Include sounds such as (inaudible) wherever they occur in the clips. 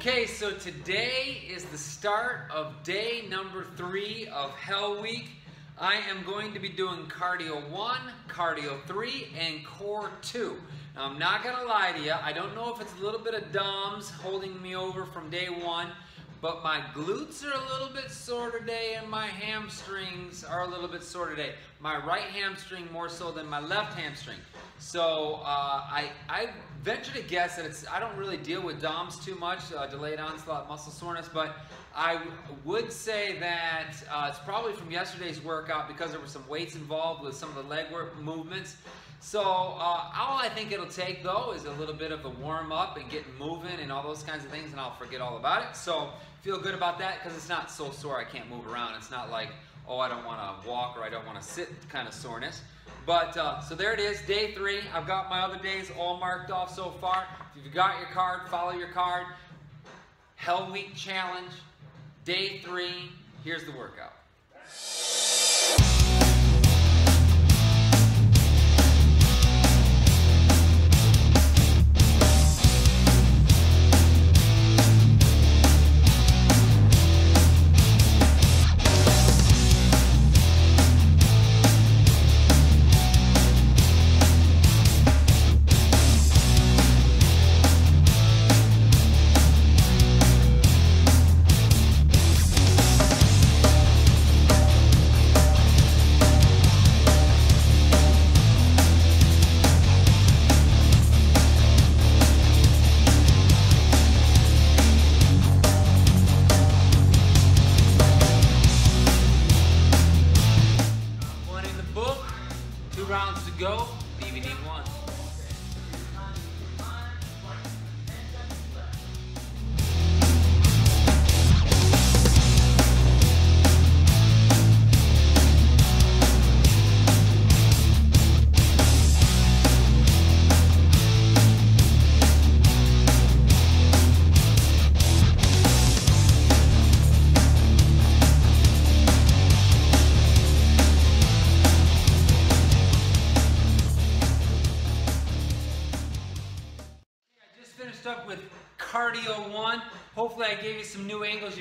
Okay, so today is the start of day number three of Hell Week. I am going to be doing cardio one, cardio three, and core two. Now, I'm not gonna lie to you, I don't know if it's a little bit of DOMS holding me over from day one, but my glutes are a little bit sore today and my hamstrings are a little bit sore today. My right hamstring more so than my left hamstring. So uh, I, I venture to guess that it's, I don't really deal with DOMS too much, uh, delayed onslaught muscle soreness, but I would say that uh, it's probably from yesterday's workout because there were some weights involved with some of the leg work movements. So uh, all I think it'll take though is a little bit of a warm up and getting moving and all those kinds of things and I'll forget all about it. So feel good about that because it's not so sore I can't move around. It's not like, oh, I don't want to walk or I don't want to sit kind of soreness. But, uh, so there it is, day three. I've got my other days all marked off so far. If you've got your card, follow your card. Hell Week Challenge, day three. Here's the workout. Two rounds to go, DVD one.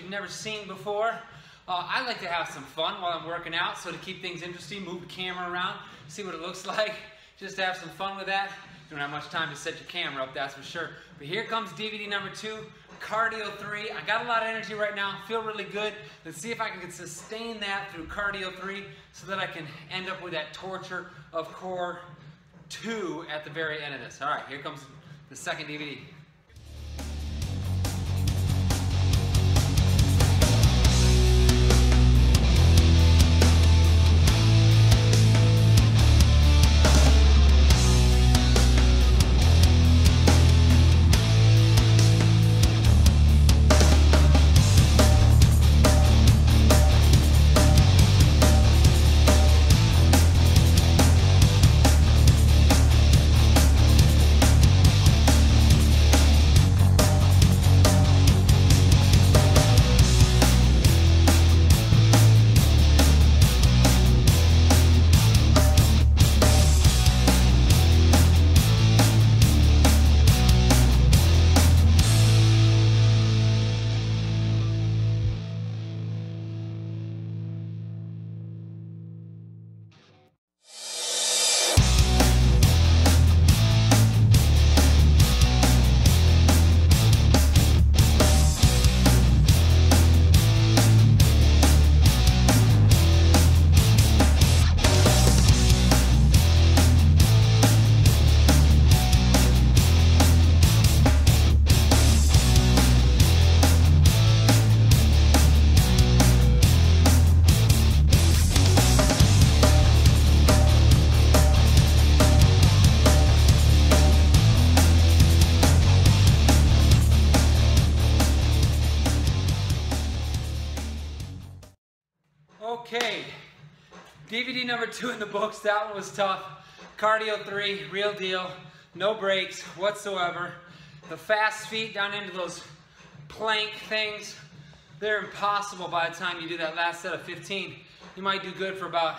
You've never seen before. Uh, I like to have some fun while I'm working out, so to keep things interesting, move the camera around, see what it looks (laughs) like, just to have some fun with that. You don't have much time to set your camera up, that's for sure. But here comes DVD number two, Cardio 3. I got a lot of energy right now, feel really good. Let's see if I can sustain that through Cardio 3 so that I can end up with that torture of Core 2 at the very end of this. All right, here comes the second DVD. Okay, DVD number two in the books. That one was tough. Cardio three, real deal. No breaks whatsoever. The fast feet down into those plank things, they're impossible by the time you do that last set of 15. You might do good for about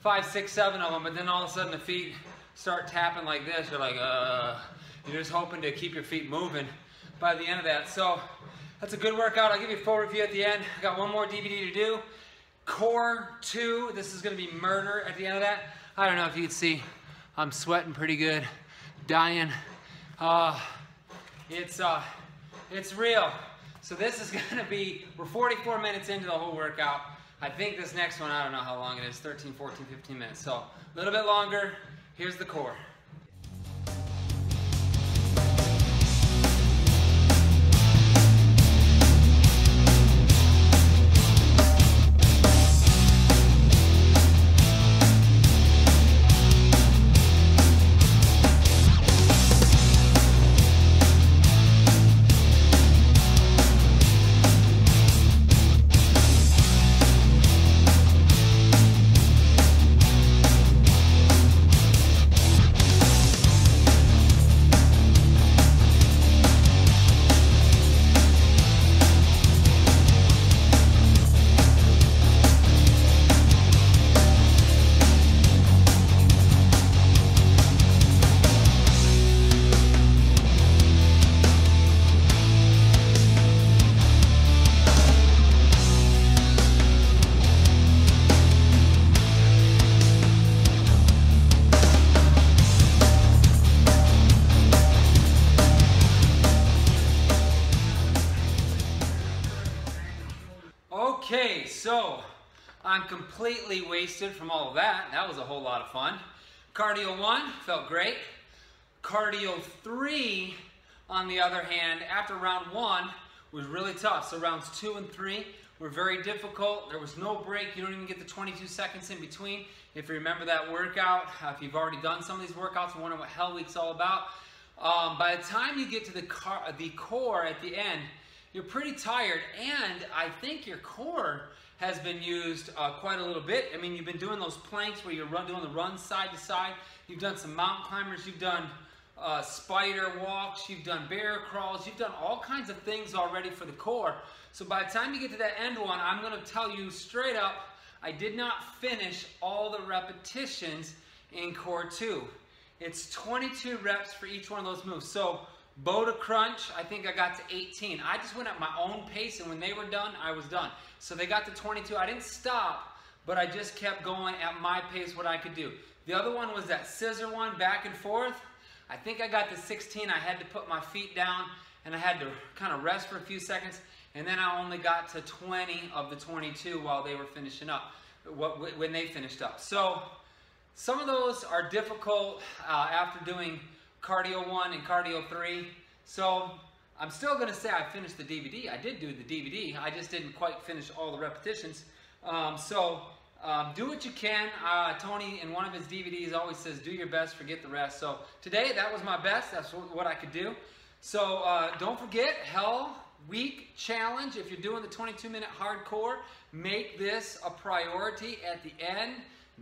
five, six, seven of them, but then all of a sudden the feet start tapping like this. You're like, uh, you're just hoping to keep your feet moving. by the end of that. So that's a good workout. I'll give you a full review at the end. I got one more DVD to do. Core 2, this is gonna be murder at the end of that. I don't know if you can see, I'm sweating pretty good, dying. Uh, it's, uh, it's real. So this is (laughs) gonna be, we're 44 minutes into the whole workout. I think this next one, I don't know how long it is, 13, 14, 15 minutes. So a little bit longer. Here's the core. Okay, so I'm completely wasted from all of that. That was a whole lot of fun. Cardio one felt great. Cardio three, on the other hand, after round one was really tough. So rounds two and three were very difficult. There was no break. You don't even get the 22 seconds in between. If you remember that workout, uh, if you've already done some of these workouts and wondering what Hell Week's all about, um, by the time you get to the, car, the core at the end, you're pretty tired, and I think your core has been used uh, quite a little bit. I mean, you've been doing those planks where you're run, doing the run side to side. You've done some mountain climbers. You've done uh, spider walks. You've done bear crawls. You've done all kinds of things already for the core. So by the time you get to that end one, I'm going to tell you straight up, I did not finish all the repetitions in core two. It's 22 reps for each one of those moves. So Bow to crunch, I think I got to 18. I just went at my own pace, and when they were done, I was done. So they got to 22. I didn't stop, but I just kept going at my pace, what I could do. The other one was that scissor one, back and forth. I think I got to 16. I had to put my feet down, and I had to kind of rest for a few seconds, and then I only got to 20 of the 22 while they were finishing up, when they finished up. So some of those are difficult uh, after doing cardio one and cardio three. So I'm still going to say I finished the DVD. I did do the DVD. I just didn't quite finish all the repetitions. Um, so um, do what you can. Uh, Tony, in one of his DVDs, always says, do your best, forget the rest. So today, that was my best. That's what I could do. So uh, don't forget, Hell Week Challenge. If you're doing the 22-minute Hard Corps, make this a priority at the end.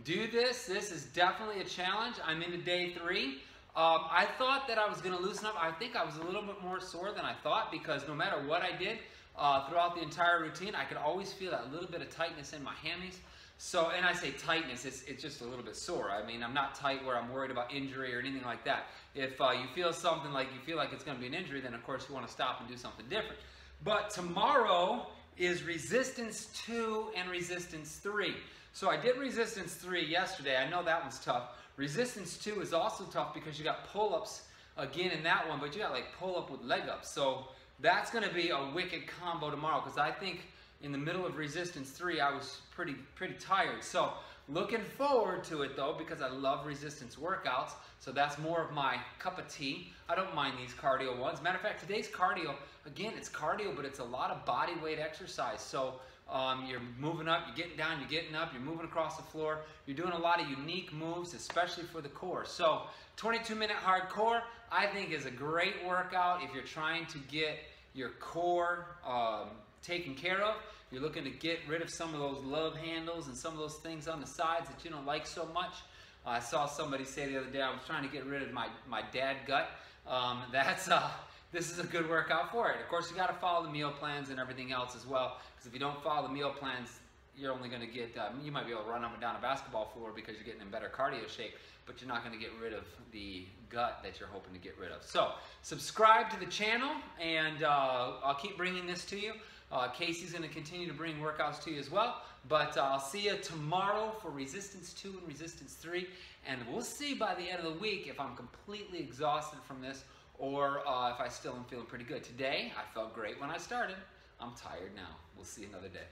Do this. This is definitely a challenge. I'm into day three. Um, I thought that I was going to loosen up. I think I was a little bit more sore than I thought because no matter what I did uh, throughout the entire routine, I could always feel that little bit of tightness in my hammies. So, and I say tightness, it's, it's just a little bit sore. I mean, I'm not tight where I'm worried about injury or anything like that. If uh, you feel something like you feel like it's going to be an injury, then of course you want to stop and do something different. But tomorrow is resistance 2 and resistance 3. So I did resistance 3 yesterday. I know that one's tough. Resistance 2 is also tough because you got pull-ups again in that one, but you got like pull-up with leg ups. So that's going to be a wicked combo tomorrow because I think in the middle of resistance 3 I was pretty pretty tired. So looking forward to it though because I love resistance workouts. So that's more of my cup of tea. I don't mind these cardio ones. Matter of fact, today's cardio, again, it's cardio, but it's a lot of body weight exercise. So um, you're moving up, you're getting down, you're getting up, you're moving across the floor. You're doing a lot of unique moves, especially for the core. So 22 minute Hard Corps, I think is a great workout if you're trying to get your core um, taken care of. You're looking to get rid of some of those love handles and some of those things on the sides that you don't like so much. I saw somebody say the other day, I was trying to get rid of my, my dad gut. Um, (laughs) that's, uh, this is a good workout for it. Of course, you got to follow the meal plans and everything else as well, because if you don't follow the meal plans, you're only going to get, um, you might be able to run up and down a basketball floor because you're getting in better cardio shape, but you're not going to get rid of the gut that you're hoping to get rid of. So subscribe to the channel and uh, I'll keep bringing this to you. Uh, Casey's going to continue to bring workouts to you as well. But uh, I'll see you tomorrow for Resistance 2 and Resistance 3. And we'll see by the end of the week if I'm completely exhausted from this or uh, if I still am feeling pretty good. Today, I felt great when I started. I'm tired now. We'll see another day.